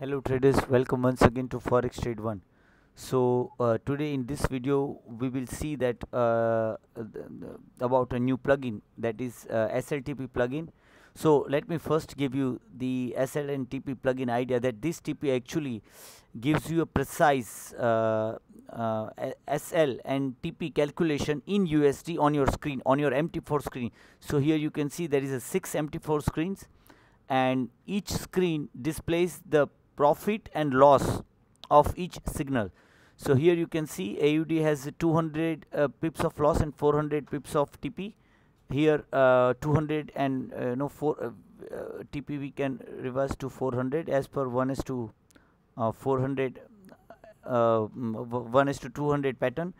hello traders welcome once again to forex trade one. So uh, today in this video we will see that uh, about a new plugin that is uh, SLTP plugin. So let me first give you the SL and TP plugin idea that this TP actually gives you a precise uh, uh, SL and TP calculation in USD on your screen on your MT4 screen. So here you can see there is a six MT4 screens and each screen displays the profit and loss of each signal. So here you can see AUD has 200 uh, pips of loss and 400 pips of TP. Here uh, 200 and uh, no 4 uh, uh, TP we can reverse to 400 as per 1 is to uh, 400 1 is to 200 pattern.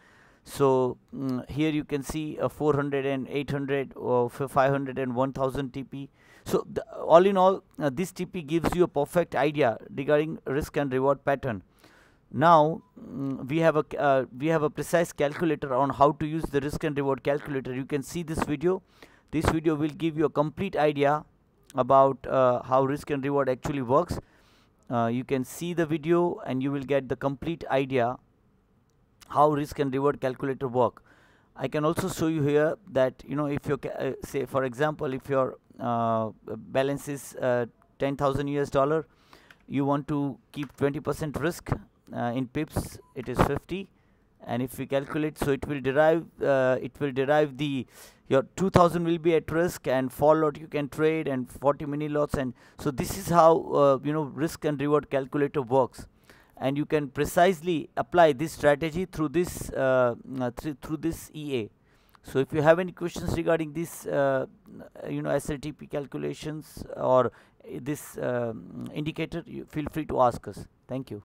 So mm, here you can see a 400 and 800 or 500 and 1000 TP so all in all, uh, this TP gives you a perfect idea regarding risk and reward pattern. Now mm, we have a uh, we have a precise calculator on how to use the risk and reward calculator. You can see this video. This video will give you a complete idea about uh, how risk and reward actually works. Uh, you can see the video and you will get the complete idea how risk and reward calculator work. I can also show you here that you know if you uh, say for example if your uh, balance is uh, 10,000 US dollar you want to keep 20% risk uh, in pips it is 50 and if we calculate so it will derive uh, it will derive the your 2000 will be at risk and fall lot you can trade and 40 mini lots. And so this is how uh, you know risk and reward calculator works and you can precisely apply this strategy through this uh, uh, th through this EA. So if you have any questions regarding this, uh, you know, SLTP calculations or this um, indicator, feel free to ask us. Thank you.